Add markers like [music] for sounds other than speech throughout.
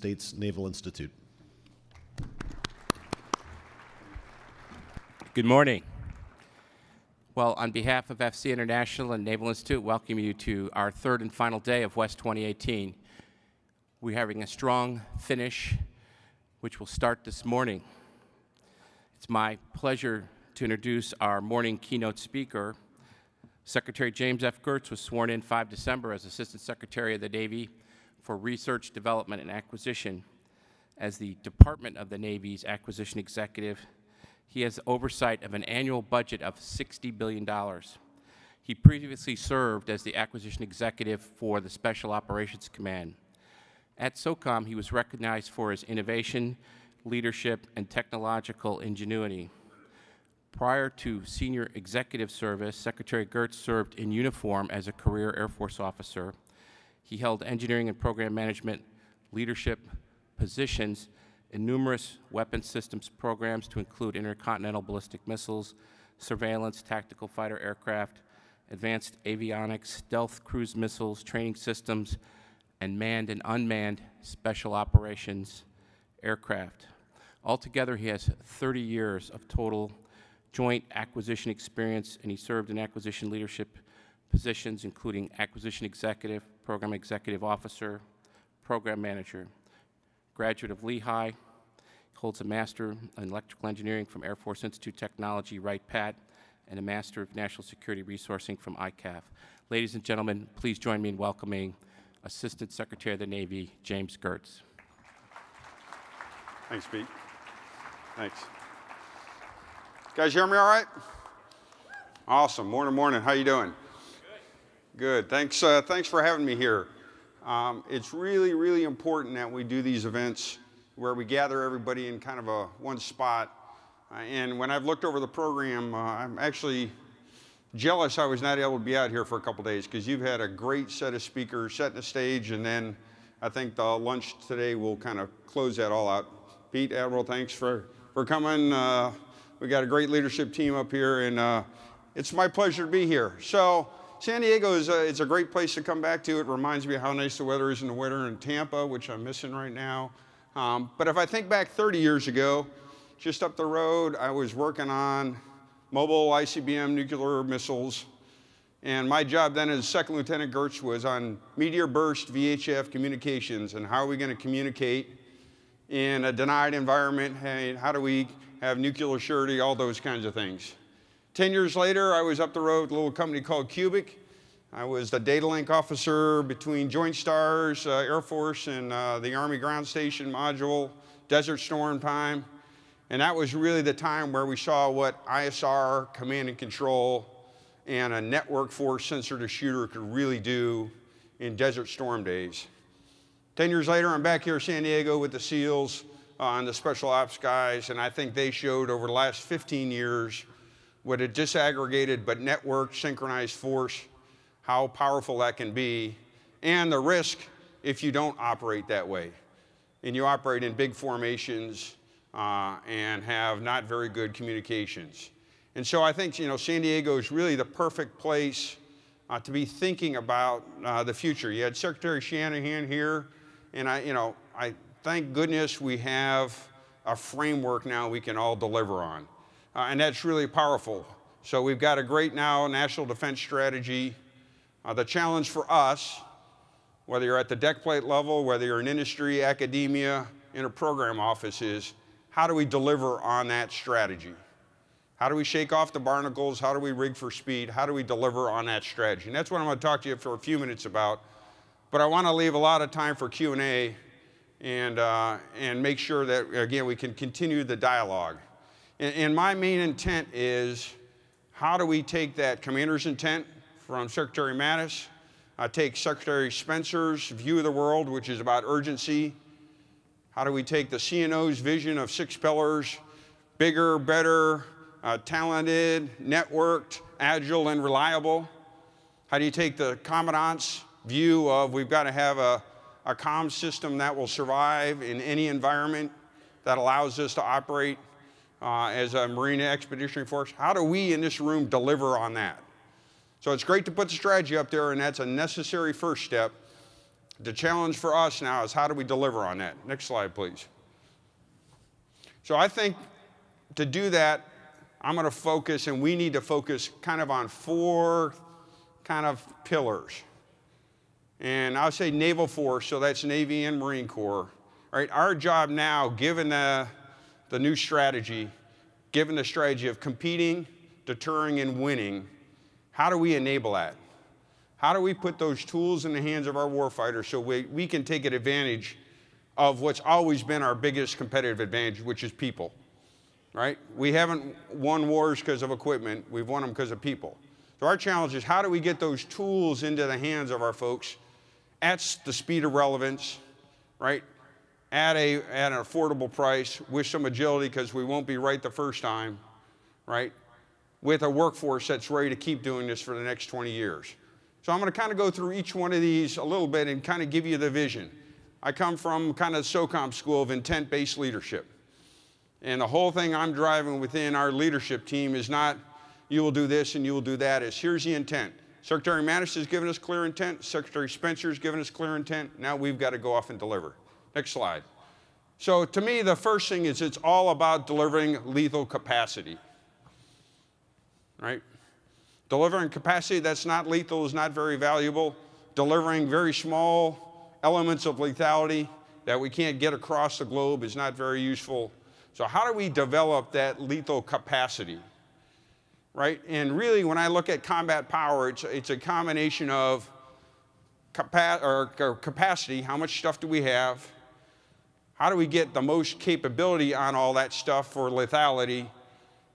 States Naval Institute. Good morning. Well, on behalf of AFCEA International and Naval Institute, welcome you to our third and final day of West 2018. We're having a strong finish, which will start this morning. It's my pleasure to introduce our morning keynote speaker. Secretary James F. Geurts was sworn in 5 December as Assistant Secretary of the Navy for Research, Development, and Acquisition. As the Department of the Navy's Acquisition Executive, he has oversight of an annual budget of $60 billion. He previously served as the acquisition executive for the Special Operations Command. At SOCOM, he was recognized for his innovation, leadership, and technological ingenuity. Prior to senior executive service, Secretary Geurts served in uniform as a career Air Force officer. He held engineering and program management leadership positions in numerous weapons systems programs to include intercontinental ballistic missiles, surveillance, tactical fighter aircraft, advanced avionics, stealth cruise missiles, training systems, and manned and unmanned special operations aircraft. Altogether, he has 30 years of total joint acquisition experience, and he served in acquisition leadership positions, including acquisition executive, program executive officer, program manager graduate of Lehigh, holds a Master in Electrical Engineering from Air Force Institute Technology, Wright-Patt, and a Master of National Security Resourcing from ICAF. Ladies and gentlemen, please join me in welcoming Assistant Secretary of the Navy, James Geurts. Thanks, Pete. Thanks. Guys, hear me all right? Awesome. Morning, morning. How you doing? Good. Thanks. Uh, thanks for having me here. Um, it's really, really important that we do these events where we gather everybody in kind of a one spot. Uh, and when I've looked over the program, uh, I'm actually jealous I was not able to be out here for a couple days because you've had a great set of speakers setting the stage, and then I think the lunch today will kind of close that all out. Pete, Admiral, thanks for, for coming. Uh, we got a great leadership team up here, and uh, it's my pleasure to be here. So San Diego is a, it's a great place to come back to. It reminds me of how nice the weather is in the winter in Tampa, which I'm missing right now. Um, but if I think back 30 years ago, just up the road, I was working on mobile ICBM nuclear missiles. And my job then as Second Lieutenant Geurts was on Meteor Burst VHF communications and how are we going to communicate in a denied environment? Hey, how do we have nuclear surety? All those kinds of things. Ten years later, I was up the road with a little company called Cubic. I was the data link officer between Joint Stars, uh, Air Force, and uh, the Army Ground Station module, Desert Storm time. And that was really the time where we saw what ISR, command and control, and a network force sensor to shooter could really do in Desert Storm days. Ten years later, I'm back here in San Diego with the SEALs uh, and the Special Ops guys, and I think they showed over the last 15 years what a disaggregated but networked synchronized force, how powerful that can be, and the risk if you don't operate that way. And you operate in big formations uh, and have not very good communications. And so I think you know, San Diego is really the perfect place uh, to be thinking about uh, the future. You had Secretary Shanahan here, and I, you know, I thank goodness we have a framework now we can all deliver on uh, and that's really powerful. So we've got a great now national defense strategy. Uh, the challenge for us, whether you're at the deck plate level, whether you're in industry, academia, in a program office, is how do we deliver on that strategy? How do we shake off the barnacles? How do we rig for speed? How do we deliver on that strategy? And that's what I'm going to talk to you for a few minutes about. But I want to leave a lot of time for Q&A and, uh, and make sure that, again, we can continue the dialogue. And, my main intent is how do we take that commander's intent from Secretary Mattis, uh, take Secretary Spencer's view of the world, which is about urgency. How do we take the CNO's vision of six pillars, bigger, better, uh, talented, networked, agile, and reliable? How do you take the Commandant's view of we've got to have a, a comm system that will survive in any environment that allows us to operate uh, as a Marine Expeditionary Force. How do we in this room deliver on that? So it's great to put the strategy up there, and that's a necessary first step. The challenge for us now is how do we deliver on that? Next slide, please. So I think to do that, I'm going to focus, and we need to focus kind of on four kind of pillars. And I'll say Naval Force, so that's Navy and Marine Corps. All right, Our job now, given the, the new strategy, given the strategy of competing, deterring, and winning, how do we enable that? How do we put those tools in the hands of our warfighters so we, we can take advantage of what's always been our biggest competitive advantage, which is people? Right? We haven't won wars because of equipment, we've won them because of people. So our challenge is how do we get those tools into the hands of our folks at the speed of relevance, right? At, a, at an affordable price with some agility because we won't be right the first time, right? With a workforce that's ready to keep doing this for the next 20 years. So I'm going to kind of go through each one of these a little bit and kind of give you the vision. I come from kind of SOCOM school of intent-based leadership. And the whole thing I'm driving within our leadership team is not you will do this and you will do that. Is here's the intent. Secretary Mattis has given us clear intent. Secretary Spencer has given us clear intent. Now we've got to go off and deliver. Next slide. So to me, the first thing is it's all about delivering lethal capacity. Right? Delivering capacity that's not lethal is not very valuable. Delivering very small elements of lethality that we can't get across the globe is not very useful. So, how do we develop that lethal capacity? Right? And really, when I look at combat power, it's, it's a combination of capa or, or capacity how much stuff do we have? How do we get the most capability on all that stuff for lethality?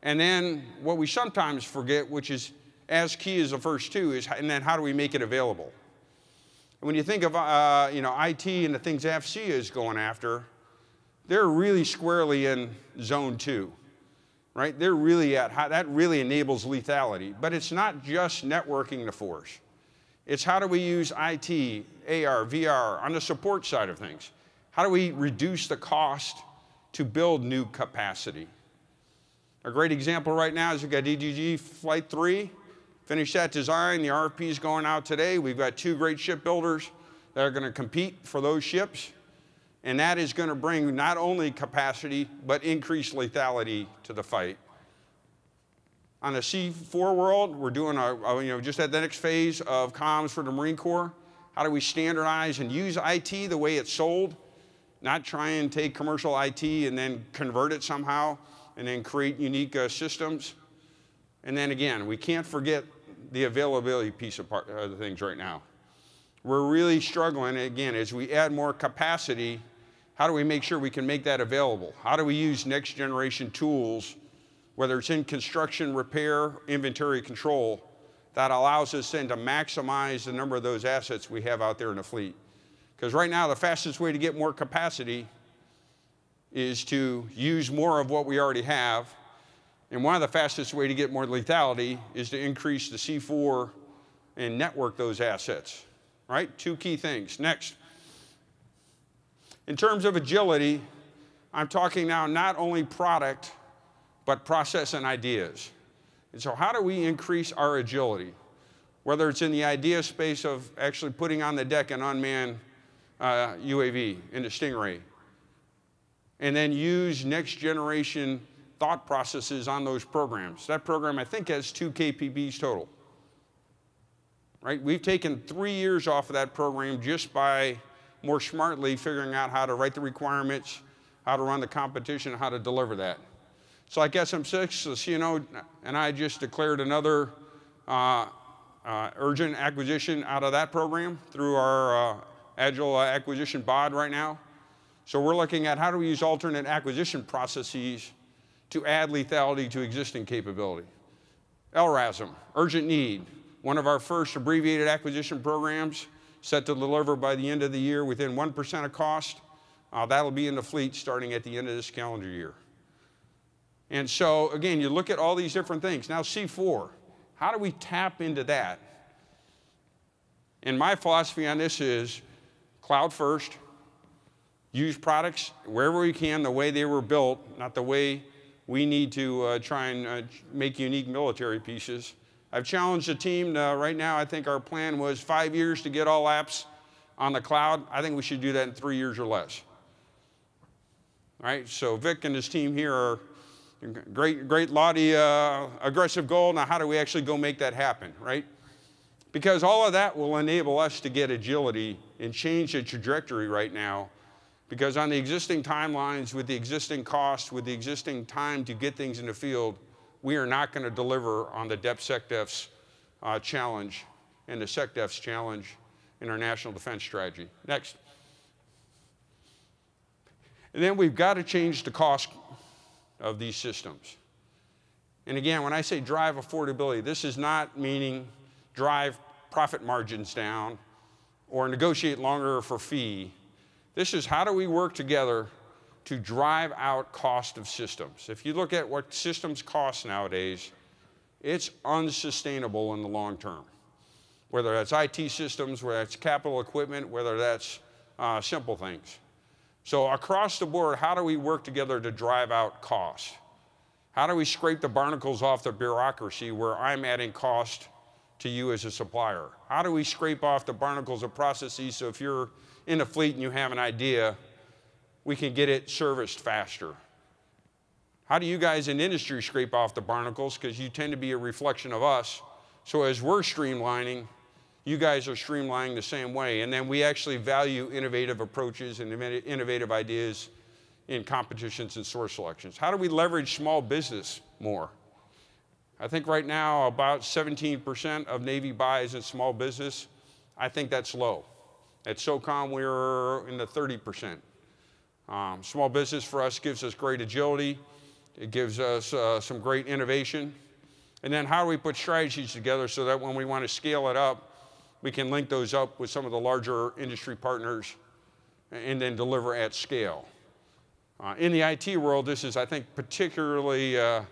And then what we sometimes forget, which is as key as the first two is, and then how do we make it available? And when you think of uh, you know, IT and the things AFCEA is going after, they're really squarely in zone two, right? They're really at, that really enables lethality. But it's not just networking the force. It's how do we use IT, AR, VR on the support side of things? How do we reduce the cost to build new capacity? A great example right now is we've got DDG Flight 3. Finish that design. The RFP is going out today. We've got two great shipbuilders that are going to compete for those ships. And that is going to bring not only capacity, but increased lethality to the fight. On the C4 world, we're doing, a, you know, just at the next phase of comms for the Marine Corps. How do we standardize and use IT the way it's sold? Not try and take commercial IT and then convert it somehow and then create unique uh, systems. And then again, we can't forget the availability piece of, part, of the things right now. We're really struggling, again, as we add more capacity, how do we make sure we can make that available? How do we use next generation tools, whether it's in construction, repair, inventory control, that allows us then to maximize the number of those assets we have out there in the fleet? Because right now, the fastest way to get more capacity is to use more of what we already have and one of the fastest way to get more lethality is to increase the C4 and network those assets, right? Two key things. Next, in terms of agility, I'm talking now not only product, but process and ideas. And so how do we increase our agility? Whether it's in the idea space of actually putting on the deck an unmanned uh, UAV into Stingray, and then use next generation thought processes on those programs. That program, I think, has two KPPs total. Right? We've taken three years off of that program just by more smartly figuring out how to write the requirements, how to run the competition, how to deliver that. So like SM6, the CNO and I just declared another uh, uh, urgent acquisition out of that program through our uh, Agile acquisition BOD right now. So we're looking at how do we use alternate acquisition processes to add lethality to existing capability. LRASM, urgent need, one of our first abbreviated acquisition programs, set to deliver by the end of the year within 1% of cost. Uh, that'll be in the fleet starting at the end of this calendar year. And so, again, you look at all these different things. Now, C4, how do we tap into that? And my philosophy on this is cloud first, use products wherever we can the way they were built, not the way we need to uh, try and uh, make unique military pieces. I've challenged the team. Uh, right now, I think our plan was five years to get all apps on the cloud, I think we should do that in three years or less. All right, so Vic and his team here are great, great, lofty, uh, aggressive goal. Now, how do we actually go make that happen, right? Because all of that will enable us to get agility and change the trajectory right now. Because on the existing timelines, with the existing costs, with the existing time to get things in the field, we are not going to deliver on the DepSecDef's uh, challenge and the SecDef's challenge in our national defense strategy. Next. And then we've got to change the cost of these systems. And again, when I say drive affordability, this is not meaning drive profit margins down or negotiate longer for fee. This is how do we work together to drive out cost of systems. If you look at what systems cost nowadays, it's unsustainable in the long term. Whether that's IT systems, whether that's capital equipment, whether that's uh, simple things. So across the board, how do we work together to drive out costs? How do we scrape the barnacles off the bureaucracy where I'm adding cost to you as a supplier? How do we scrape off the barnacles of processes so if you're in a fleet and you have an idea, we can get it serviced faster? How do you guys in industry scrape off the barnacles? Because you tend to be a reflection of us. So as we're streamlining, you guys are streamlining the same way. And then we actually value innovative approaches and innovative ideas in competitions and source selections. How do we leverage small business more? I think right now about 17% of Navy buys in small business. I think that's low. At SOCOM, we're in the 30%. Um, small business for us gives us great agility. It gives us uh, some great innovation. And then how do we put strategies together so that when we want to scale it up, we can link those up with some of the larger industry partners and then deliver at scale. Uh, in the IT world, this is, I think, particularly uh,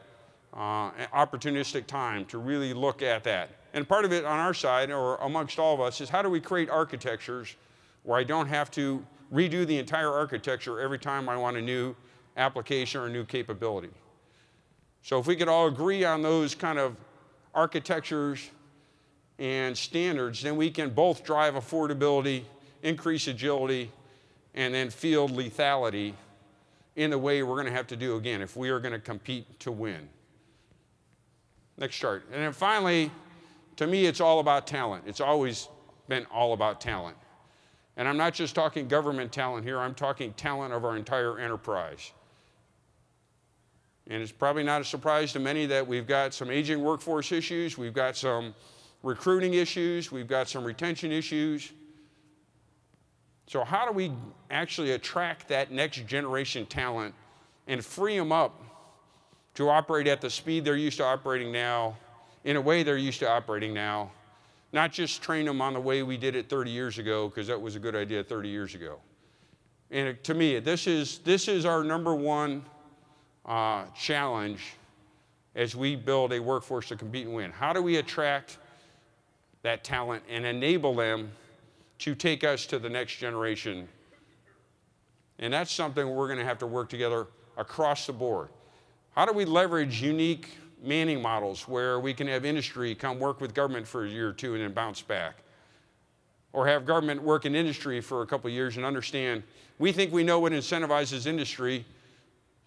uh, opportunistic time to really look at that. And part of it on our side, or amongst all of us, is how do we create architectures where I don't have to redo the entire architecture every time I want a new application or a new capability. So if we could all agree on those kind of architectures and standards, then we can both drive affordability, increase agility, and then field lethality in the way we're going to have to do again if we are going to compete to win. Next chart. And then finally, to me, it's all about talent. It's always been all about talent. And I'm not just talking government talent here, I'm talking talent of our entire enterprise. And it's probably not a surprise to many that we've got some aging workforce issues, we've got some recruiting issues, we've got some retention issues. So, how do we actually attract that next generation talent and free them up to operate at the speed they're used to operating now, in a way they're used to operating now? Not just train them on the way we did it 30 years ago, because that was a good idea 30 years ago. And to me, this is, this is our number one uh, challenge as we build a workforce to compete and win. How do we attract that talent and enable them to take us to the next generation. And that's something we're going to have to work together across the board. How do we leverage unique manning models where we can have industry come work with government for a year or two and then bounce back? Or have government work in industry for a couple years and understand we think we know what incentivizes industry.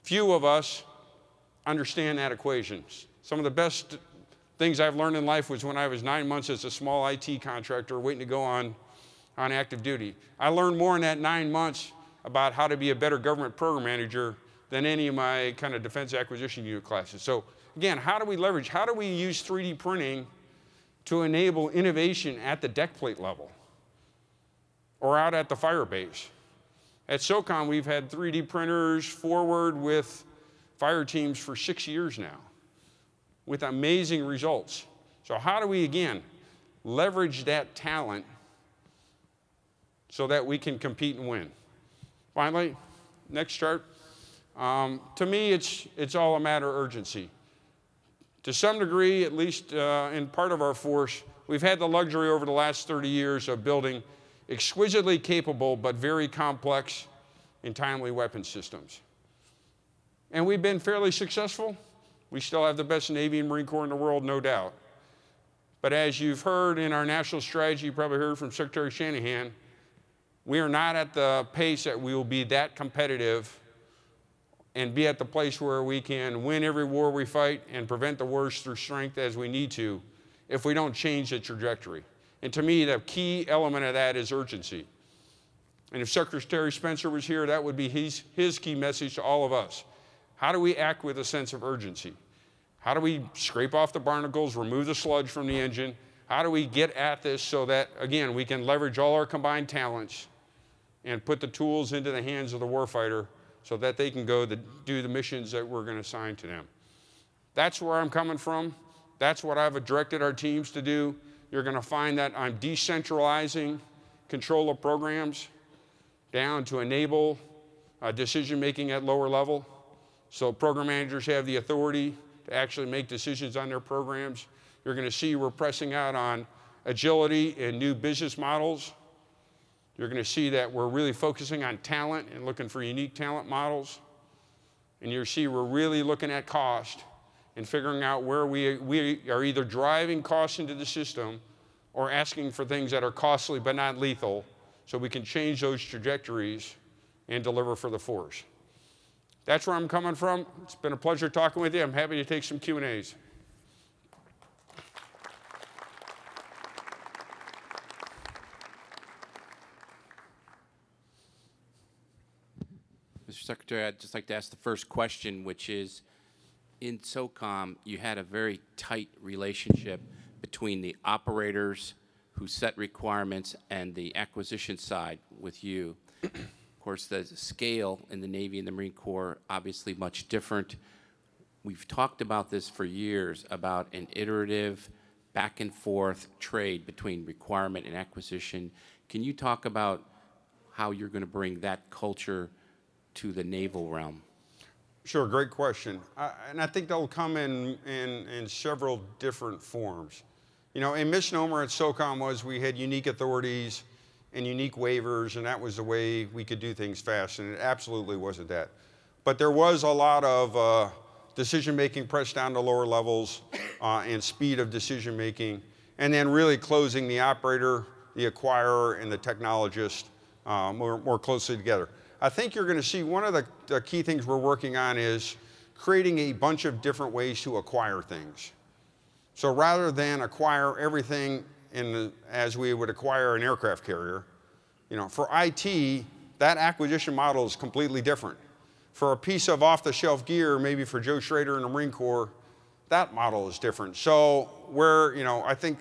Few of us understand that equation. Some of the best things I've learned in life was when I was nine months as a small IT contractor waiting to go on, on active duty. I learned more in that nine months about how to be a better government program manager than any of my kind of defense acquisition unit classes. So again, how do we leverage, how do we use 3D printing to enable innovation at the deck plate level or out at the fire base? At SOCOM, we've had 3D printers forward with fire teams for six years now with amazing results. So, how do we, again, leverage that talent so that we can compete and win? Finally, next chart. Um, to me, it's, it's all a matter of urgency. To some degree, at least uh, in part of our force, we've had the luxury over the last 30 years of building exquisitely capable but very complex and timely weapon systems. And we've been fairly successful. We still have the best Navy and Marine Corps in the world, no doubt. But as you've heard in our national strategy, you probably heard from Secretary Shanahan, We are not at the pace that we will be that competitive and be at the place where we can win every war we fight and prevent the wars through strength as we need to if we don't change the trajectory. And to me, the key element of that is urgency. And if Secretary Spencer was here, that would be his, his key message to all of us. How do we act with a sense of urgency? How do we scrape off the barnacles, remove the sludge from the engine? How do we get at this so that, again, we can leverage all our combined talents and put the tools into the hands of the warfighter so that they can go to do the missions that we're going to assign to them? That's where I'm coming from. That's what I've directed our teams to do. You're going to find that I'm decentralizing control of programs down to enable uh, decision making at lower level. So program managers have the authority to actually make decisions on their programs. You're going to see we're pressing out on agility and new business models. You're going to see that we're really focusing on talent and looking for unique talent models. And you'll see we're really looking at cost and figuring out where we, we are either driving costs into the system or asking for things that are costly but not lethal so we can change those trajectories and deliver for the force. That's where I'm coming from. It's been a pleasure talking with you. I'm happy to take some Q&As. Secretary, I'd just like to ask the first question, which is, in SOCOM, you had a very tight relationship between the operators who set requirements and the acquisition side with you of course, the scale in the Navy and the Marine Corps obviously much different. We've talked about this for years about an iterative back and forth trade between requirement and acquisition. Can you talk about how you're going to bring that culture to the naval realm? Sure, great question. Uh, and I think they'll come in, in, in several different forms. You know, a misnomer at SOCOM was we had unique authorities and unique waivers, and that was the way we could do things fast, and it absolutely wasn't that. But there was a lot of uh, decision making pressed down to lower levels uh, and speed of decision making, and then really closing the operator, the acquirer, and the technologist uh, more, more closely together. I think you're going to see one of the, the key things we're working on is creating a bunch of different ways to acquire things. So rather than acquire everything the, as we would acquire an aircraft carrier. You know, for IT, that acquisition model is completely different. For a piece of off-the-shelf gear, maybe for Joe Schrader in the Marine Corps, that model is different. So where, you know, I think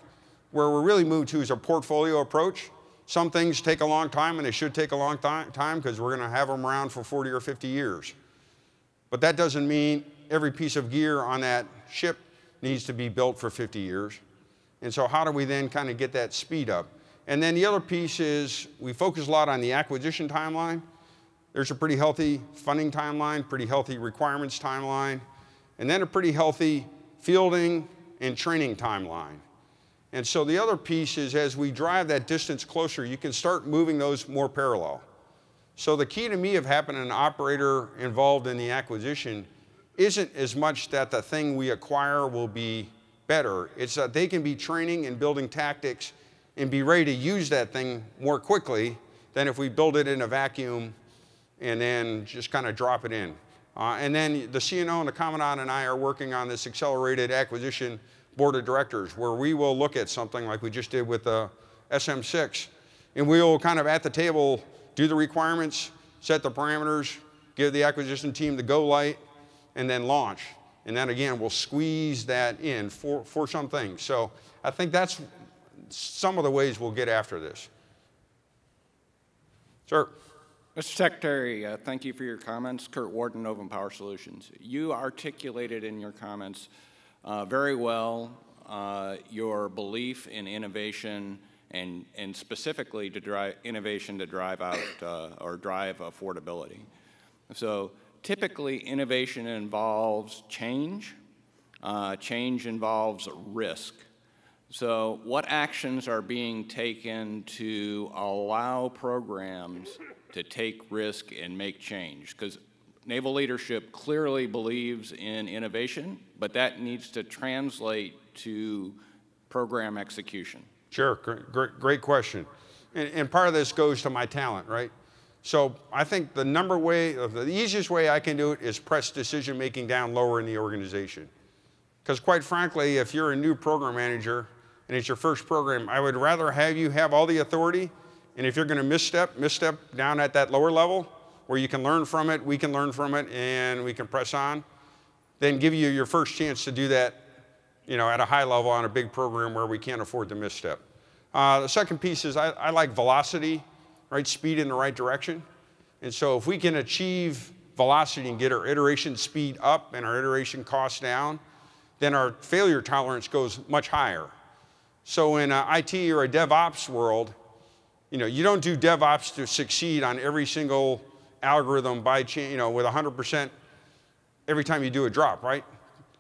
where we're really moved to is a portfolio approach. Some things take a long time, and they should take a long time because we're going to have them around for 40 or 50 years. But that doesn't mean every piece of gear on that ship needs to be built for 50 years. And so how do we then kind of get that speed up? And then the other piece is we focus a lot on the acquisition timeline. There's a pretty healthy funding timeline, pretty healthy requirements timeline, and then a pretty healthy fielding and training timeline. And so the other piece is as we drive that distance closer, you can start moving those more parallel. So the key to me of having an operator involved in the acquisition isn't as much that the thing we acquire will be better. It's that they can be training and building tactics and be ready to use that thing more quickly than if we build it in a vacuum and then just kind of drop it in. Uh, and then the CNO and the Commandant and I are working on this accelerated acquisition board of directors where we will look at something like we just did with the SM6 and we will kind of at the table do the requirements, set the parameters, give the acquisition team the go light, and then launch. And then again, we'll squeeze that in for, for some things. So I think that's some of the ways we'll get after this. Sir. Mr. Secretary, uh, thank you for your comments. Kurt Warden, Novum Power Solutions. You articulated in your comments uh, very well uh, your belief in innovation and, and specifically to drive innovation to drive out uh, or drive affordability. So typically innovation involves change. Uh, change involves risk. So what actions are being taken to allow programs to take risk and make change? Because naval leadership clearly believes in innovation, but that needs to translate to program execution. Sure, great, great question. and, and part of this goes to my talent, right? So I think the number way, the easiest way I can do it is press decision making down lower in the organization. Because quite frankly, if you're a new program manager and it's your first program, I would rather have you have all the authority. And if you're going to misstep, misstep down at that lower level where you can learn from it, we can learn from it, and we can press on, then give you your first chance to do that you know, at a high level on a big program where we can't afford to misstep. Uh, the second piece is I, I like velocity, right? Speed in the right direction. And so if we can achieve velocity and get our iteration speed up and our iteration cost down, then our failure tolerance goes much higher. So in an IT or a DevOps world, you know, you don't do DevOps to succeed on every single algorithm by, chance, you know, with 100% every time you do a drop, right?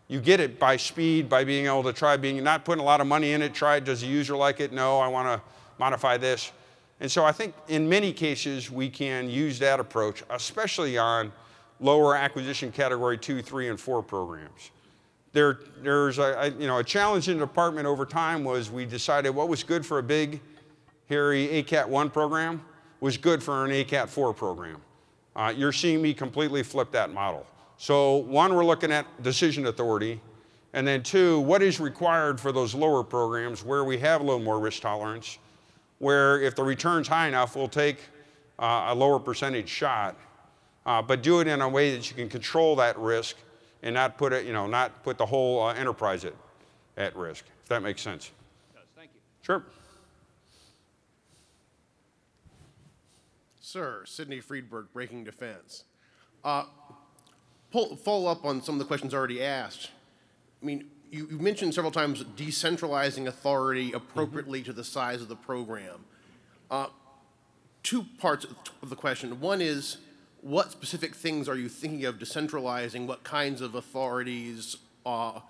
You get it by speed, by being able to try being, not putting a lot of money in it, try, does the user like it? No, I want to modify this. And so I think in many cases we can use that approach, especially on lower acquisition category two, three, and four programs. There, there's a, you know, a challenge in the department over time was we decided what was good for a big, hairy ACAT 1 program was good for an ACAT 4 program. Uh, you're seeing me completely flip that model. So one, we're looking at decision authority. And then two, what is required for those lower programs where we have a little more risk tolerance, where if the return's high enough, we'll take uh, a lower percentage shot, uh, but do it in a way that you can control that risk and not put it, you know, not put the whole uh, enterprise at, at risk, if that makes sense. Does. Thank you. Sure. Sir, Sydney Freedberg, Breaking Defense. Uh, pull, follow up on some of the questions already asked. I mean, you, you mentioned several times decentralizing authority appropriately mm-hmm. to the size of the program. Uh, two parts of the question. One is, what specific things are you thinking of decentralizing? What kinds of authorities uh,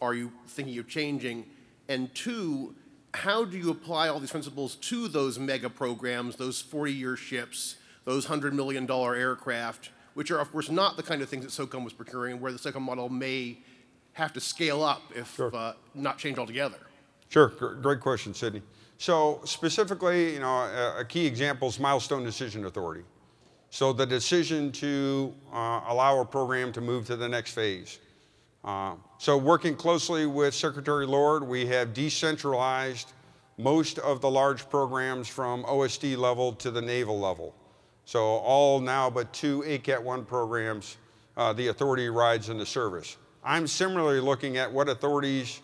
are you thinking of changing? And two, how do you apply all these principles to those mega programs, those 40-year ships, those $100 million aircraft, which are, of course, not the kind of things that SOCOM was procuring, where the SOCOM model may have to scale up if sure. uh, not change altogether? Sure, great question, Sydney. So specifically, you know, a, a, key example is milestone decision authority. So the decision to uh, allow a program to move to the next phase. Uh, so working closely with Secretary Lord, we have decentralized most of the large programs from OSD level to the naval level. So all now but two ACAT 1 programs, uh, the authority rides in the service. I'm similarly looking at what authorities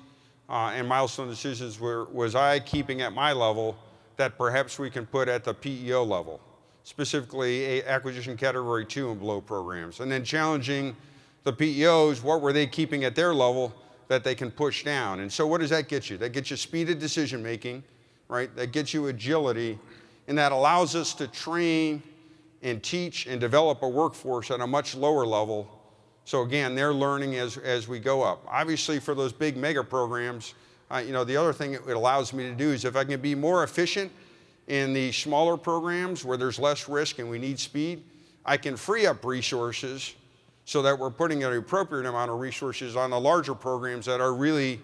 uh, and milestone decisions were, was I keeping at my level that perhaps we can put at the PEO level, specifically acquisition category two and below programs. And then challenging the PEOs, what were they keeping at their level that they can push down? And so what does that get you? That gets you speed of decision making, right? That gets you agility, and that allows us to train and teach and develop a workforce at a much lower level. So again, they're learning as, as we go up. Obviously, for those big mega programs, uh, you know, the other thing it allows me to do is if I can be more efficient in the smaller programs where there's less risk and we need speed, I can free up resources so that we're putting an appropriate amount of resources on the larger programs that are really,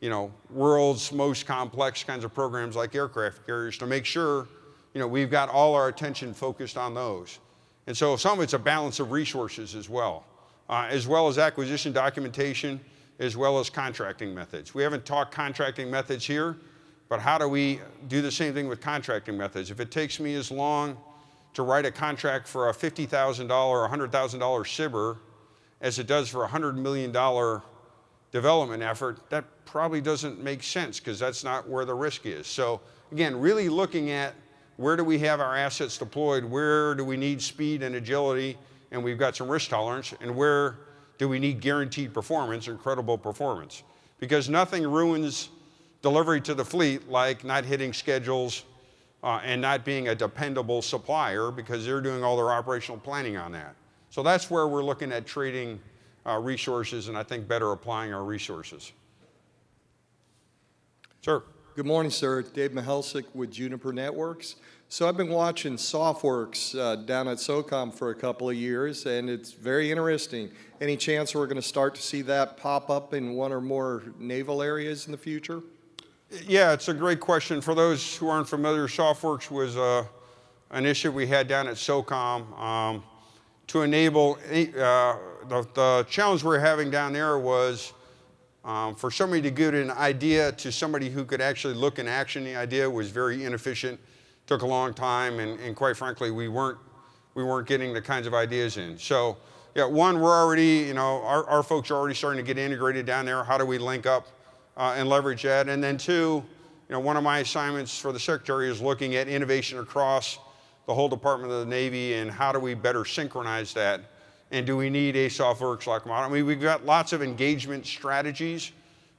you know, world's most complex kinds of programs like aircraft carriers to make sure you know, we've got all our attention focused on those. And so some of it's a balance of resources as well, uh, as well as acquisition documentation, as well as contracting methods. We haven't talked contracting methods here, but how do we do the same thing with contracting methods? If it takes me as long to write a contract for a $50,000 or $100,000 SBIR as it does for a $100 million development effort, that probably doesn't make sense because that's not where the risk is. So again, really looking at where do we have our assets deployed? Where do we need speed and agility? And we've got some risk tolerance. And where do we need guaranteed performance and credible performance? Because nothing ruins delivery to the fleet like not hitting schedules uh, and not being a dependable supplier because they're doing all their operational planning on that. So that's where we're looking at trading uh, resources and I think better applying our resources. Sir. Good morning, sir. Dave Mihalsic with Juniper Networks. So I've been watching SOFWERX uh, down at SOCOM for a couple of years, and it's very interesting. Any chance we're going to start to see that pop up in one or more naval areas in the future? Yeah, it's a great question. For those who aren't familiar, SOFWERX was uh, an issue we had down at SOCOM um, to enable, uh, the, the, challenge we are having down there was um, for somebody to get an idea to somebody who could actually look in action the idea was very inefficient, took a long time, and, and quite frankly, we weren't, we weren't getting the kinds of ideas in. So, yeah, one, we're already, you know, our, our folks are already starting to get integrated down there. How do we link up uh, and leverage that? And then two, you know, one of my assignments for the Secretary is looking at innovation across the whole Department of the Navy and how do we better synchronize that and do we need a SOFWERX like model? I mean, we've got lots of engagement strategies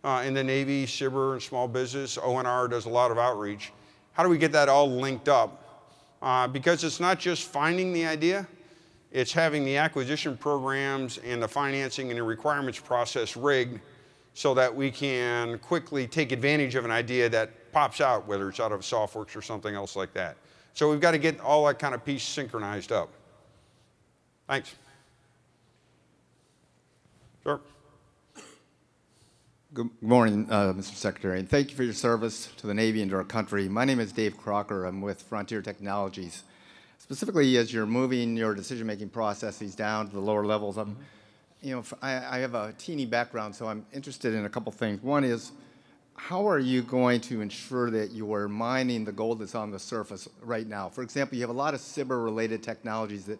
uh, in the Navy, SBIR, and small business. ONR does a lot of outreach. How do we get that all linked up? Uh, because it's not just finding the idea, it's having the acquisition programs and the financing and the requirements process rigged so that we can quickly take advantage of an idea that pops out, whether it's out of SOFWERX or something else like that. So we've got to get all that kind of piece synchronized up. Thanks. Sure. Good morning, uh, Mr. Secretary, and thank you for your service to the Navy and to our country. My name is Dave Crocker. I'm with Frontier Technologies. Specifically, as you're moving your decision-making processes down to the lower levels, I'm, you know, I, I have a T&E background, so I'm interested in a couple things. One is, how are you going to ensure that you are mining the gold that's on the surface right now? For example, you have a lot of SBIR-related technologies that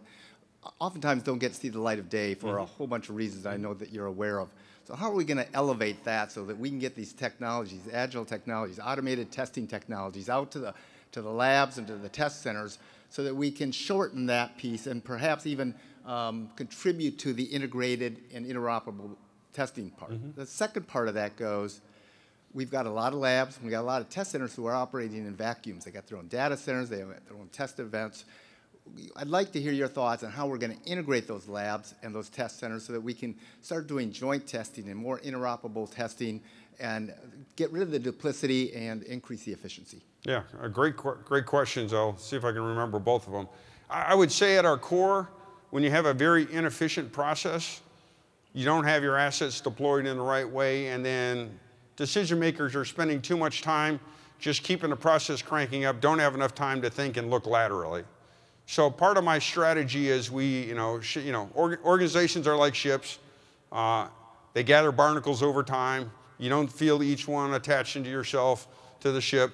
oftentimes don't get to see the light of day for mm -hmm. a mm-hmm. whole bunch of reasons I know that you're aware of. So how are we going to elevate that so that we can get these technologies, agile technologies, automated testing technologies out to the, to the labs and to the test centers so that we can shorten that piece and perhaps even um, contribute to the integrated and interoperable testing part. Mm -hmm. The second part of that goes, we've got a lot of labs, we've got a lot of test centers who are operating in vacuums. They got their own data centers, they have their own test events. I'd like to hear your thoughts on how we're going to integrate those labs and those test centers so that we can start doing joint testing and more interoperable testing and get rid of the duplicity and increase the efficiency. Yeah, great, great questions. I'll see if I can remember both of them. I would say at our core, when you have a very inefficient process, you don't have your assets deployed in the right way, and then decision makers are spending too much time just keeping the process cranking up, don't have enough time to think and look laterally. So part of my strategy is we, you know, you know, organizations are like ships. Uh, they gather barnacles over time. You don't feel each one attached into yourself to the ship.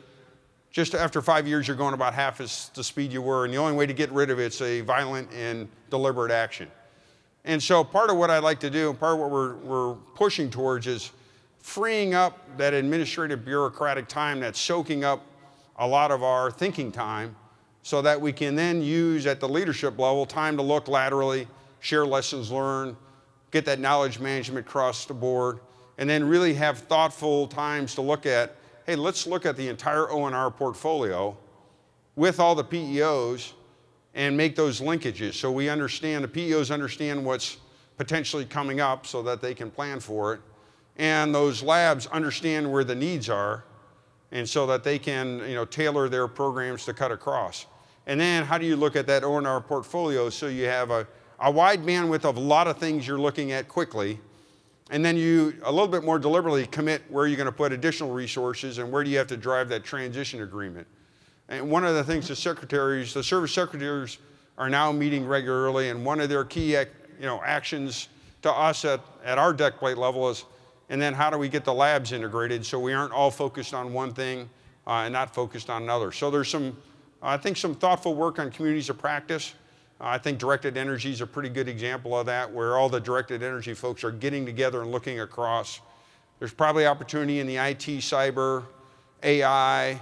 Just after five years, you're going about half as the speed you were, and the only way to get rid of it's a violent and deliberate action. And so part of what I'd like to do, and part of what we're, we're pushing towards is freeing up that administrative bureaucratic time that's soaking up a lot of our thinking time so that we can then use at the leadership level time to look laterally, share lessons learned, get that knowledge management across the board, and then really have thoughtful times to look at, hey, let's look at the entire ONR portfolio with all the PEOs and make those linkages so we understand, the PEOs understand what's potentially coming up so that they can plan for it. And those labs understand where the needs are and so that they can you know, tailor their programs to cut across. And then how do you look at that ONR portfolio so you have a, a wide bandwidth of a lot of things you're looking at quickly, and then you a little bit more deliberately commit where you're going to put additional resources and where do you have to drive that transition agreement. And one of the things the secretaries, the service secretaries are now meeting regularly, and one of their key you know, actions to us at, at our deck plate level is, and then how do we get the labs integrated so we aren't all focused on one thing uh, and not focused on another. So there's some I think some thoughtful work on communities of practice. I think directed energy is a pretty good example of that, where all the directed energy folks are getting together and looking across. There's probably opportunity in the IT, cyber, AI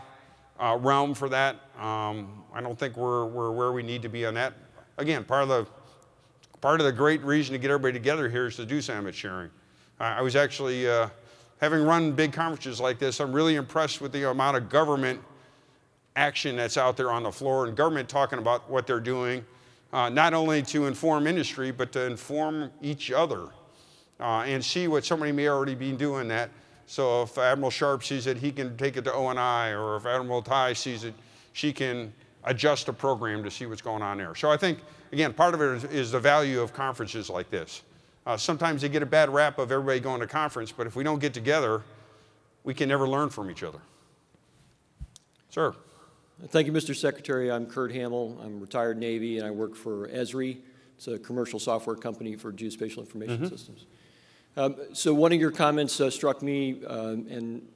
uh, realm for that. Um, I don't think we're, we're where we need to be on that. Again, part of the part of the great reason to get everybody together here is to do sandwich sharing. I was actually, uh, having run big conferences like this, I'm really impressed with the amount of government action that's out there on the floor and government talking about what they're doing, uh, not only to inform industry, but to inform each other uh, and see what somebody may already be doing that. So if Admiral Sharp sees it, he can take it to ONI, or if Admiral Tighe sees it, she can adjust a program to see what's going on there. So I think, again, part of it is, is the value of conferences like this. Uh, sometimes they get a bad rap of everybody going to conference, but if we don't get together, we can never learn from each other. Sir. Thank you, Mr. Secretary. I'm Kurt Hamill. I'm retired Navy, and I work for Esri. It's a commercial software company for geospatial information Mm-hmm. systems. Um, so one of your comments uh, struck me, um, and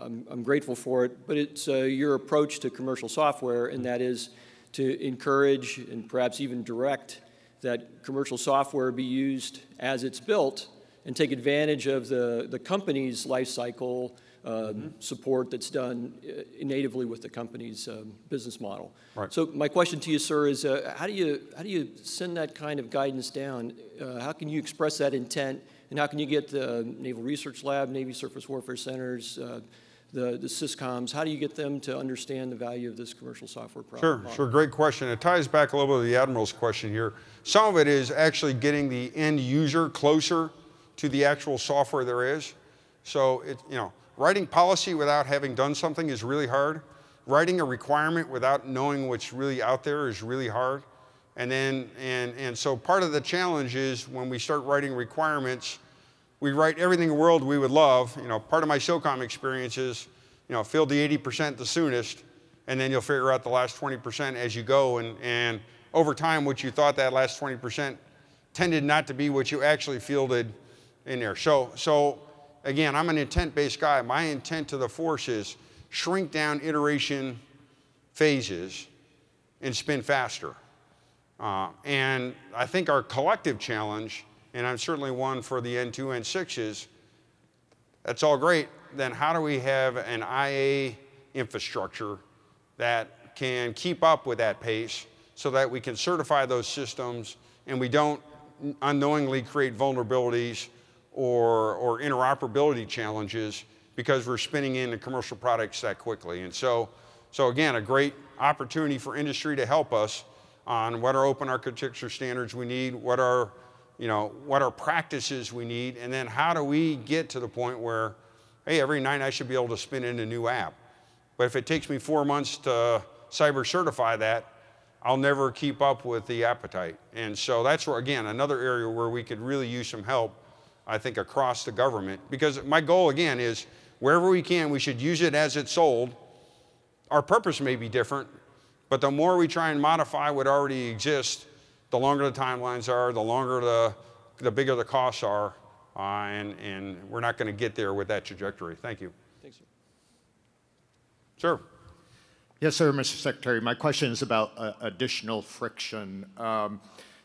I'm, I'm grateful for it, but it's uh, your approach to commercial software, and that is to encourage and perhaps even direct that commercial software be used as it's built and take advantage of the, the company's life cycle um, support that's done uh, natively with the company's um, business model. Right. So my question to you, sir, is uh, how do you how do you send that kind of guidance down? Uh, how can you express that intent, and how can you get the Naval Research Lab, Navy Surface Warfare Centers, uh, the the Syscoms? How do you get them to understand the value of this commercial software product? Sure, sure. Great question. It ties back a little bit to the Admiral's question here. Some of it is actually getting the end user closer to the actual software there is. So, it, you know, writing policy without having done something is really hard. Writing a requirement without knowing what's really out there is really hard. And then, and, and so part of the challenge is when we start writing requirements, we write everything in the world we would love. You know, part of my SOCOM experience is, you know, fill the 80% the soonest, and then you'll figure out the last 20% as you go. And, and over time, what you thought that last 20% tended not to be what you actually fielded in there. So, so again, I'm an intent-based guy. My intent to the force is shrink down iteration phases and spin faster. Uh, and I think our collective challenge, and I'm certainly one for the N2, N6s. that's all great, then how do we have an IA infrastructure that can keep up with that pace so that we can certify those systems and we don't unknowingly create vulnerabilities or, or interoperability challenges because we're spinning in the commercial products that quickly. And so, so again, a great opportunity for industry to help us on what are open architecture standards we need, what are, you know, what are practices we need, and then how do we get to the point where, hey, every night I should be able to spin in a new app. But if it takes me four months to cyber certify that, I'll never keep up with the appetite. And so that's where, again, another area where we could really use some help, I think, across the government. Because my goal, again, is wherever we can, we should use it as it's sold. Our purpose may be different, but the more we try and modify what already exists, the longer the timelines are, the longer the, the bigger the costs are, uh, and, and we're not going to get there with that trajectory. Thank you. Thanks, sir. Sir. Yes, sir, Mr. Secretary. My question is about uh, additional friction. Um,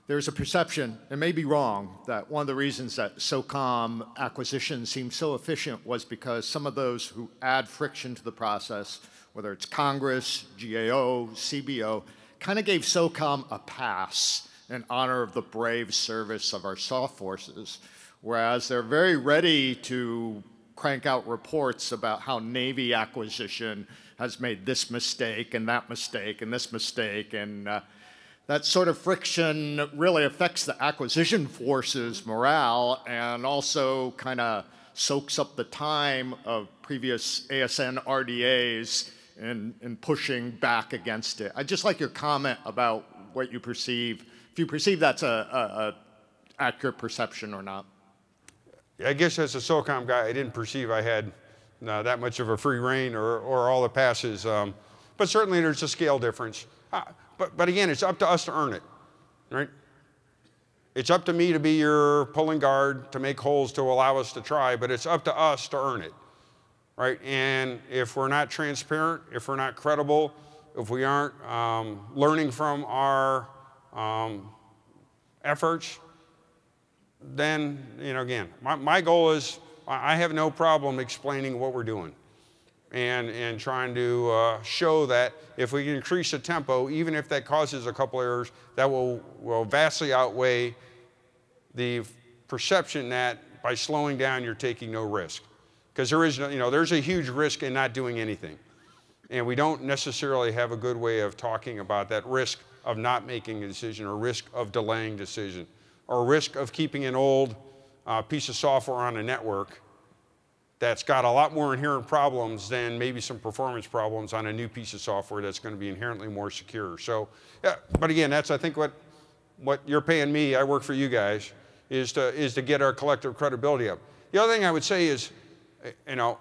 there's a perception, it may be wrong, that one of the reasons that SOCOM acquisition seemed so efficient was because some of those who add friction to the process, whether it's Congress, GAO, CBO, kind of gave SOCOM a pass in honor of the brave service of our soft forces, whereas they're very ready to crank out reports about how Navy acquisition has made this mistake and that mistake and this mistake. And uh, that sort of friction really affects the acquisition force's morale and also kind of soaks up the time of previous ASN RDAs in, in pushing back against it. I'd just like your comment about what you perceive, if you perceive that's a, a, a accurate perception or not. I guess as a SOCOM guy, I didn't perceive I had uh, that much of a free reign or, or all the passes. Um, but certainly there's a scale difference. Uh, but, but again, it's up to us to earn it, right? It's up to me to be your pulling guard to make holes to allow us to try, but it's up to us to earn it, right? And if we're not transparent, if we're not credible, if we aren't um, learning from our um, efforts, then, you know, again, my, my goal is I have no problem explaining what we're doing and, and trying to uh, show that if we increase the tempo, even if that causes a couple errors, that will, will vastly outweigh the perception that by slowing down, you're taking no risk. Because there is no, you know, there's a huge risk in not doing anything. And we don't necessarily have a good way of talking about that risk of not making a decision or risk of delaying decision or risk of keeping an old uh, piece of software on a network that's got a lot more inherent problems than maybe some performance problems on a new piece of software that's going to be inherently more secure. So, yeah, but again, that's I think what what you're paying me. I work for you guys is to is to get our collective credibility up. The other thing I would say is, you know,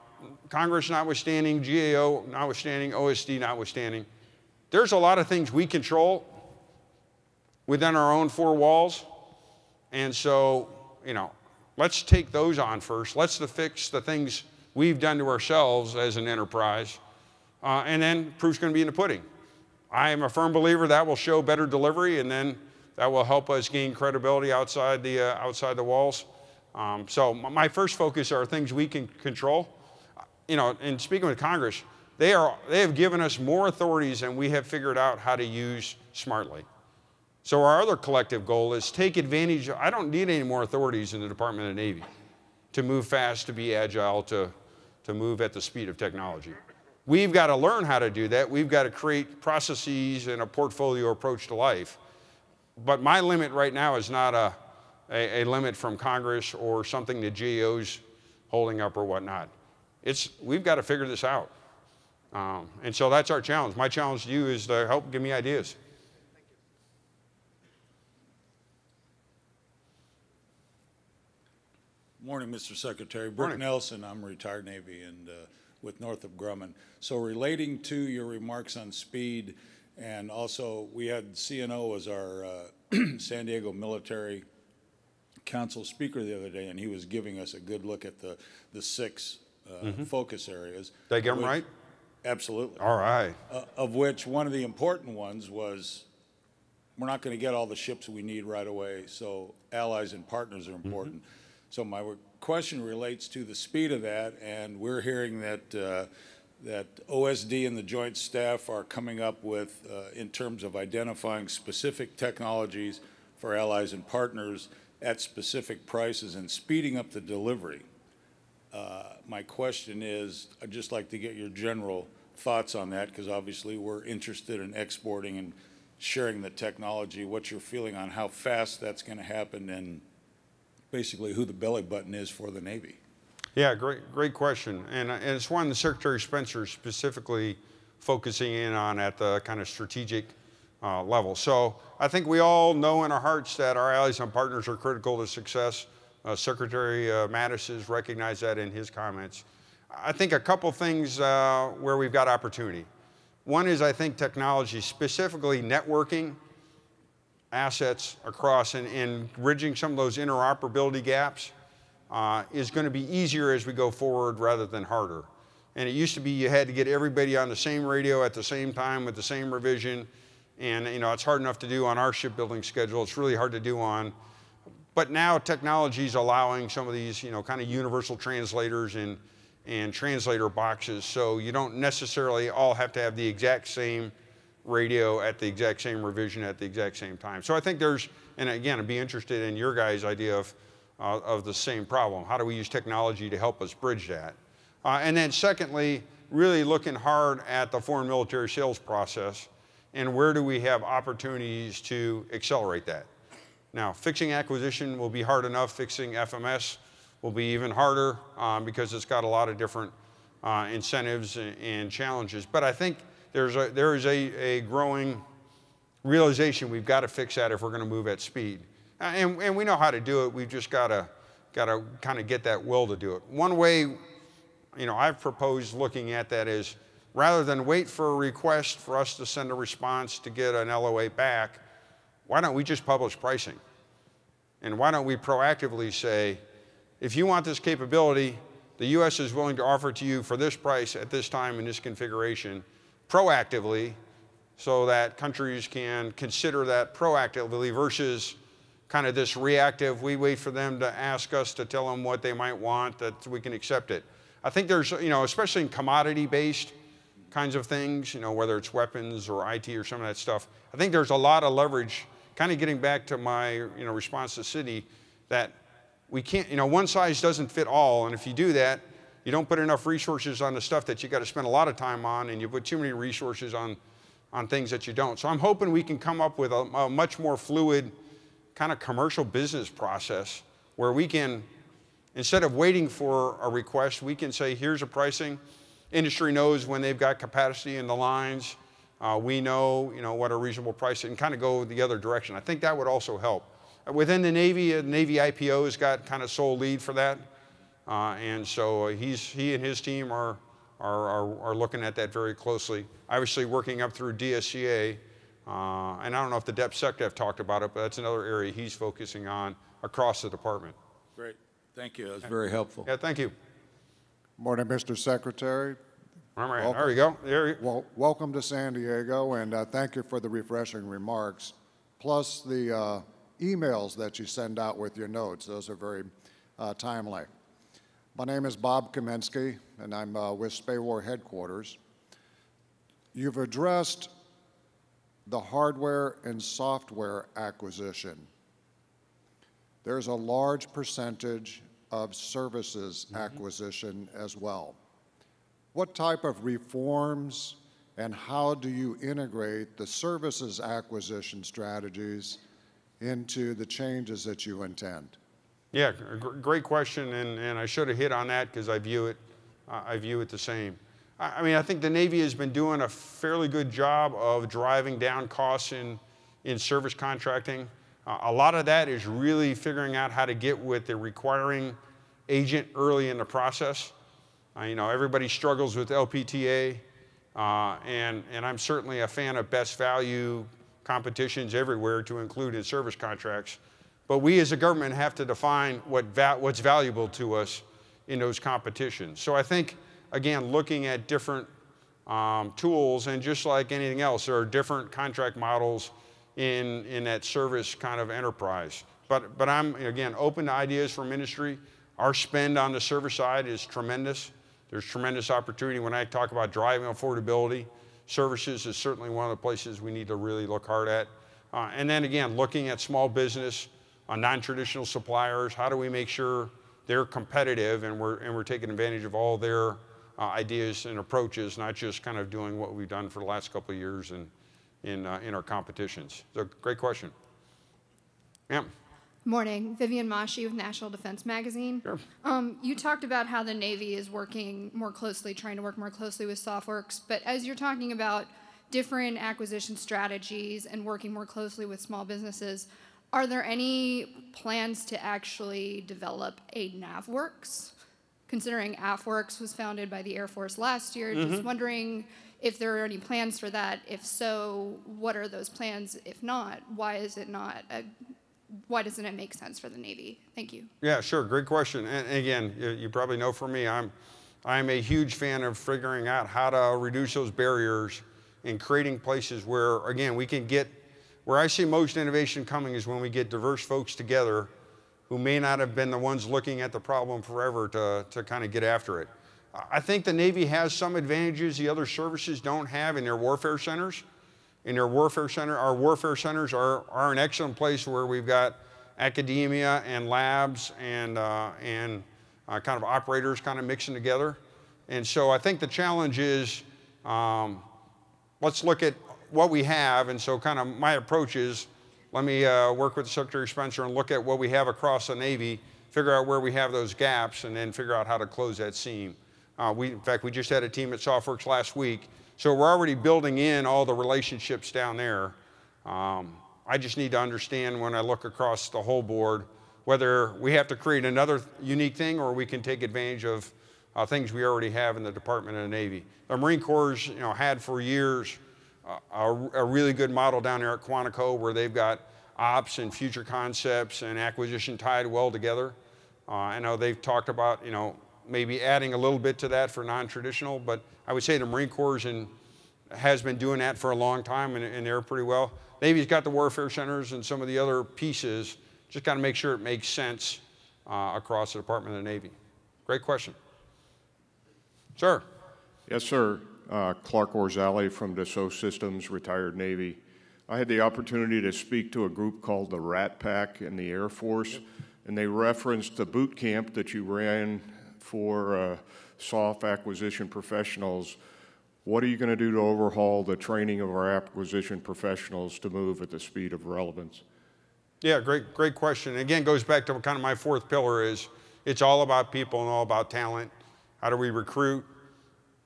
Congress notwithstanding, GAO notwithstanding, OSD notwithstanding, there's a lot of things we control within our own four walls. And so, you know, let's take those on first. Let's fix the things we've done to ourselves as an enterprise. Uh, and then proof's going to be in the pudding. I am a firm believer that will show better delivery, and then that will help us gain credibility outside the, uh, outside the walls. Um, so my first focus are things we can control. You know, in speaking with Congress, they, are, they have given us more authorities than we have figured out how to use smartly. So our other collective goal is take advantage. Of, I don't need any more authorities in the Department of Navy to move fast, to be agile, to, to move at the speed of technology. We've got to learn how to do that. We've got to create processes and a portfolio approach to life. But my limit right now is not a, a, a limit from Congress or something the GAO's holding up or whatnot. It's, we've got to figure this out. Um, and so that's our challenge. My challenge to you is to help give me ideas. Morning, Mr. Secretary. Brick Morning. Nelson, I'm retired Navy and uh, with Northrop Grumman. So relating to your remarks on speed, and also we had CNO as our uh, [clears throat] San Diego Military Council speaker the other day, and he was giving us a good look at the, the six uh, focus areas. Did I get them right? Absolutely. All right. Uh, Of which one of the important ones was, we're not going to get all the ships we need right away, so allies and partners are important. So my question relates to the speed of that, and we're hearing that, uh, that OSD and the Joint Staff are coming up with, uh, in terms of identifying specific technologies for allies and partners at specific prices and speeding up the delivery. Uh, My question is, I'd just like to get your general thoughts on that, because obviously we're interested in exporting and sharing the technology, what you're feeling on how fast that's going to happen, and basically who the belly button is for the Navy. Yeah, great, great question. And, and it's one that Secretary Spencer is specifically focusing in on at the kind of strategic uh, level. So I think we all know in our hearts that our allies and partners are critical to success. Uh, Secretary uh, Mattis has recognized that in his comments. I think a couple things uh, where we've got opportunity. One is, I think, technology, specifically networking assets across and, and bridging some of those interoperability gaps uh, is going to be easier as we go forward rather than harder. And it used to be you had to get everybody on the same radio at the same time with the same revision. And you know, it's hard enough to do on our shipbuilding schedule. It's really hard to do on. But now technology is allowing some of these, you know, kind of universal translators and, and translator boxes. So you don't necessarily all have to have the exact same radio at the exact same revision at the exact same time. So I think there's, and again, I'd be interested in your guys' idea of, uh, of the same problem. How do we use technology to help us bridge that? Uh, and then secondly, really looking hard at the foreign military sales process and where do we have opportunities to accelerate that. Now, fixing acquisition will be hard enough. Fixing FMS will be even harder um, because it's got a lot of different uh, incentives and, challenges. But I think there's a, there is a, a growing realization we've got to fix that if we're going to move at speed. And, and we know how to do it. We've just got to, got to kind of get that will to do it. One way, you know, I've proposed looking at that is rather than wait for a request for us to send a response to get an LOA back, why don't we just publish pricing? And why don't we proactively say, if you want this capability, the U.S. is willing to offer it to you for this price at this time in this configuration, proactively, so that countries can consider that proactively versus kind of this reactive, we wait for them to ask us to tell them what they might want, that we can accept it. I think there's, you know, especially in commodity-based kinds of things, you know, whether it's weapons or IT or some of that stuff, I think there's a lot of leverage, kind of getting back to my, you know, response to Sydney, that we can't, you know, one size doesn't fit all, and if you do that, you don't put enough resources on the stuff that you got to spend a lot of time on, and you put too many resources on, on things that you don't. So I'm hoping we can come up with a, a much more fluid kind of commercial business process where we can, instead of waiting for a request, we can say, here's a pricing. Industry knows when they've got capacity in the lines. Uh, we know, you know, what a reasonable price is and kind of go the other direction. I think that would also help. Within the Navy, uh, Navy IPO has got kind of sole lead for that. Uh, and so uh, he's, he and his team are, are, are, are, looking at that very closely. Obviously, working up through DSCA, uh, and I don't know if the DepSec have talked about it, but that's another area he's focusing on across the department. Great. Thank you. That's very helpful. Yeah, thank you. Morning, Mr. Secretary. All right, there you go. There you well, welcome to San Diego, and uh, thank you for the refreshing remarks, plus the uh, emails that you send out with your notes. Those are very uh, timely. My name is Bob Kaminsky, and I'm uh, with SPAWAR headquarters. You've addressed the hardware and software acquisition. There's a large percentage of services mm -hmm. acquisition as well. What type of reforms and how do you integrate the services acquisition strategies into the changes that you intend? Yeah, great question, and, and I should have hit on that because I view it, I view it the same. I mean, I think the Navy has been doing a fairly good job of driving down costs in, in service contracting. Uh, a lot of that is really figuring out how to get with the requiring agent early in the process. Uh, you know, everybody struggles with LPTA, uh, and, and I'm certainly a fan of best value competitions everywhere to include in service contracts. But we as a government have to define what va what's valuable to us in those competitions. So I think again, looking at different um, tools, and just like anything else, there are different contract models in, in that service kind of enterprise. But, but I'm, again, open to ideas from industry. Our spend on the service side is tremendous. There's tremendous opportunity. When I talk about driving affordability, services is certainly one of the places we need to really look hard at. Uh, and then again, looking at small business, uh, non-traditional suppliers, how do we make sure they're competitive and we're, and we're taking advantage of all their uh, ideas and approaches, not just kind of doing what we've done for the last couple of years in, in, uh, in our competitions. So great question. Ma'am. Morning, Vivienne Machi with National Defense Magazine. Sure. Um, you talked about how the Navy is working more closely, trying to work more closely with SOFWERX, but as you're talking about different acquisition strategies and working more closely with small businesses, are there any plans to actually develop a NavWorks considering AFWERX was founded by the Air Force last year. Mm-hmm. Just wondering if there are any plans for that. If so, what are those plans? If not, why is it not a why doesn't it make sense for the Navy? Thank you. Yeah, sure. Great question. And again, you, you probably know for me, I'm, I'm a huge fan of figuring out how to reduce those barriers and creating places where, again, we can get, where I see most innovation coming is when we get diverse folks together who may not have been the ones looking at the problem forever to, to kind of get after it. I think the Navy has some advantages the other services don't have in their warfare centers. In their warfare center, our warfare centers are, are an excellent place where we've got academia and labs and, uh, and uh, kind of operators kind of mixing together. And so I think the challenge is um, let's look at what we have. And so kind of my approach is let me uh, work with Secretary Spencer and look at what we have across the Navy, figure out where we have those gaps, and then figure out how to close that seam. Uh, we, in fact, we just had a team at SOFWERX last week, so we're already building in all the relationships down there. Um, I just need to understand when I look across the whole board whether we have to create another unique thing or we can take advantage of uh, things we already have in the Department of the Navy. The Marine Corps, you know, had for years a, a, really good model down there at Quantico where they've got ops and future concepts and acquisition tied well together. Uh, I know they've talked about, you know, maybe adding a little bit to that for non-traditional, but I would say the Marine Corps in, has been doing that for a long time and, and they're pretty well. Navy's got the warfare centers and some of the other pieces. Just got to make sure it makes sense uh, across the Department of the Navy. Great question. Sir. Yes, sir uh, Clark Orzali from Dassault Systems, retired Navy. I had the opportunity to speak to a group called the Rat Pack in the Air Force, and they referenced the boot camp that you ran for uh, SOF acquisition professionals. What are you going to do to overhaul the training of our acquisition professionals to move at the speed of relevance? Yeah, great, great question. Again, goes back to kind of my fourth pillar is it's all about people and all about talent. How do we recruit?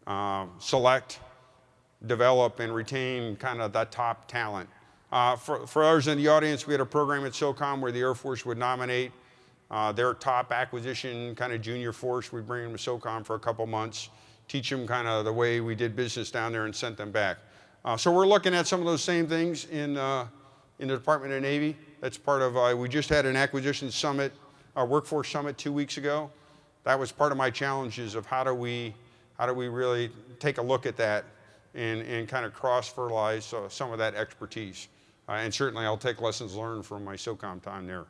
uh, select, develop, and retain kind of that top talent. Uh, for, for others in the audience, we had a program at SOCOM where the Air Force would nominate uh, their top acquisition kind of junior force. We bring them to SOCOM for a couple months, teach them kind of the way we did business down there and sent them back. Uh, so we're looking at some of those same things in, uh, in the Department of Navy. That's part of, uh, we just had an acquisition summit, a workforce summit two weeks ago. That was part of my challenges of how do we, how do we really take a look at that and, and kind of cross-fertilize uh, some of that expertise. Uh, and certainly I'll take lessons learned from my SOCOM time there.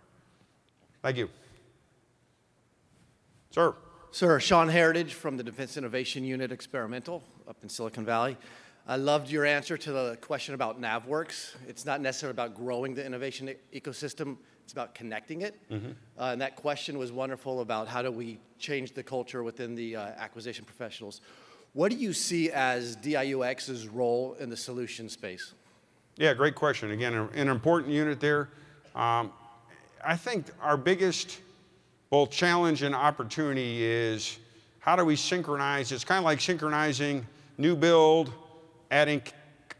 Thank you. Sir. Sir, Sean Heritage from the Defense Innovation Unit Experimental up in Silicon Valley. I loved your answer to the question about NavWorks. It's not necessarily about growing the innovation e ecosystem, it's about connecting it. Mm -hmm. uh, and that question was wonderful about how do we change the culture within the uh, acquisition professionals. What do you see as DIUX's role in the solution space? Yeah, great question. Again, an important unit there. Um, I think our biggest both challenge and opportunity is how do we synchronize? It's kind of like synchronizing new build, adding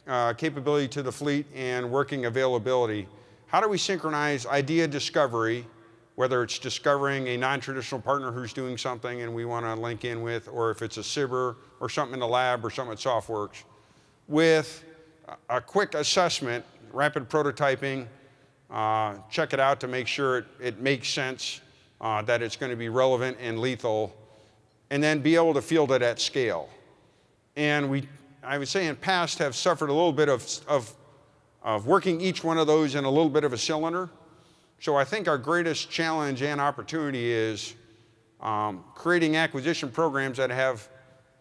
uh, capability to the fleet, and working availability. How do we synchronize idea discovery, whether it's discovering a non-traditional partner who's doing something and we want to link in with, or if it's a SBIR or something in the lab or something at SOFWERX, with a quick assessment, rapid prototyping, uh, check it out to make sure it, it makes sense, uh, that it's going to be relevant and lethal, and then be able to field it at scale. And we, I would say in past, have suffered a little bit of, of, of working each one of those in a little bit of a cylinder. So I think our greatest challenge and opportunity is um, creating acquisition programs that have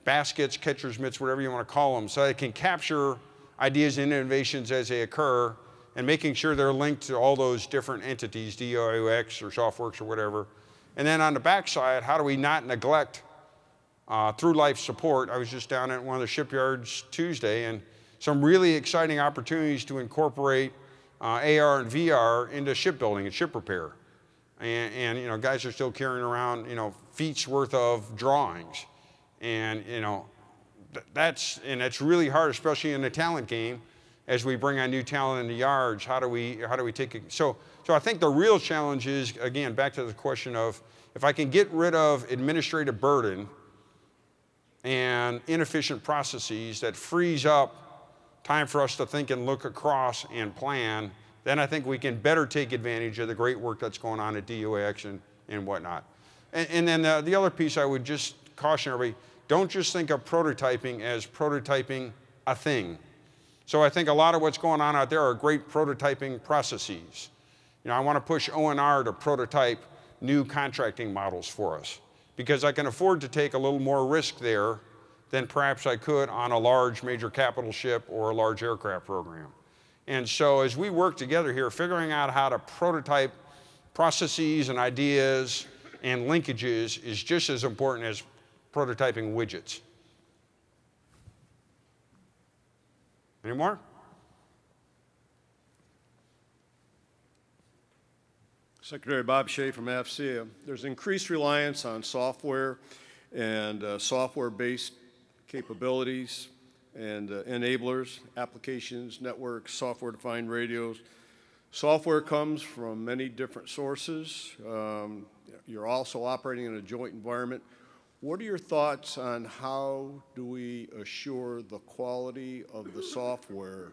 baskets, catcher's mitts, whatever you want to call them, so they can capture ideas and innovations as they occur and making sure they're linked to all those different entities, DIUX or SOFWERX or whatever. And then on the backside, how do we not neglect uh, through life support? I was just down at one of the shipyards Tuesday and some really exciting opportunities to incorporate uh, AR and VR into shipbuilding and ship repair. And, and, you know, guys are still carrying around, you know, feet's worth of drawings. And, you know, that's, and that's really hard, especially in the talent game, as we bring on new talent in the yards, how do we, how do we take it? So, so I think the real challenge is, again, back to the question of if I can get rid of administrative burden and inefficient processes that frees up time for us to think and look across and plan, then I think we can better take advantage of the great work that's going on at DIUX and, and whatnot. And, and then the, the other piece I would just caution everybody, don't just think of prototyping as prototyping a thing. So I think a lot of what's going on out there are great prototyping processes. You know, I want to push ONR to prototype new contracting models for us because I can afford to take a little more risk there than perhaps I could on a large major capital ship or a large aircraft program. And so as we work together here, figuring out how to prototype processes and ideas and linkages is just as important as prototyping widgets. Any more? Secretary Bob Shea from AFCEA. There's increased reliance on software and uh, software-based capabilities and uh, enablers, applications, networks, software-defined radios. Software comes from many different sources. Um, you're also operating in a joint environment. What are your thoughts on how do we assure the quality of the software,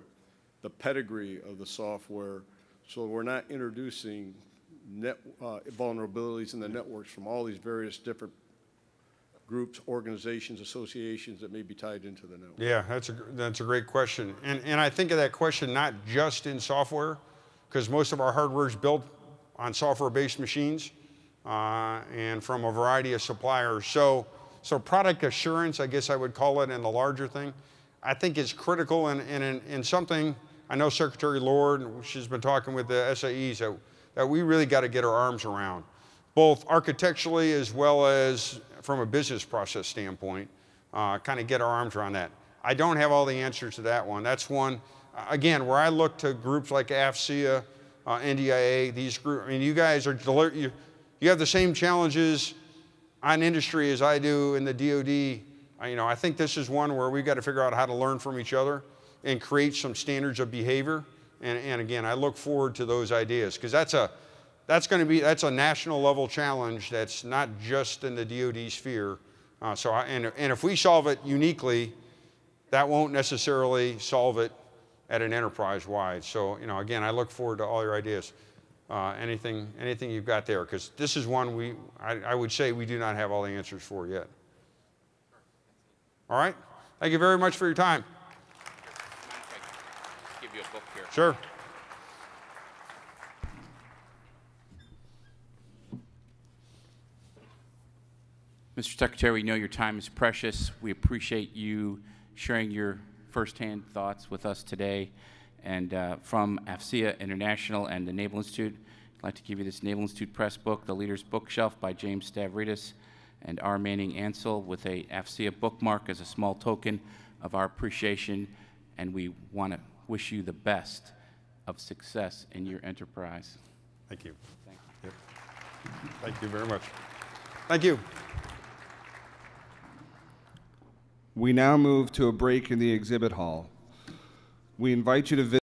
the pedigree of the software, so we're not introducing net, uh, vulnerabilities in the networks from all these various different groups, organizations, associations that may be tied into the network? Yeah, that's a, that's a great question. And, and I think of that question not just in software, because most of our hardware is built on software-based machines uh, and from a variety of suppliers. So, so product assurance, I guess I would call it in the larger thing, I think is critical and, in, in something I know Secretary Lord, she's been talking with the SAEs, that, that we really got to get our arms around, both architecturally as well as from a business process standpoint, uh, kind of get our arms around that. I don't have all the answers to that one. That's one, again, where I look to groups like AFCEA, uh, NDIA, these groups, I mean, you guys are, you, you have the same challenges on industry as I do in the DoD. I, you know, I think this is one where we've got to figure out how to learn from each other and create some standards of behavior. And, and again, I look forward to those ideas because that's a, that's going to be, that's a national level challenge that's not just in the DoD sphere. Uh, so, I, and, and if we solve it uniquely, that won't necessarily solve it at an enterprise-wide. So, you know, again, I look forward to all your ideas. Uh, anything, anything you've got there, because this is one we, I, I would say we do not have all the answers for yet. All right? Thank you very much for your time. Give you a book here. Sure. Mr. Secretary, we know your time is precious. We appreciate you sharing your firsthand thoughts with us today. And uh, from AFCEA International and the Naval Institute, I'd like to give you this Naval Institute Press book, The Leader's Bookshelf by James Stavridis and R. Manning Ancell, with a AFCEA bookmark as a small token of our appreciation. And we want to wish you the best of success in your enterprise. Thank you. Thank you. Yep. Thank you very much. Thank you. We now move to a break in the exhibit hall. We invite you to visit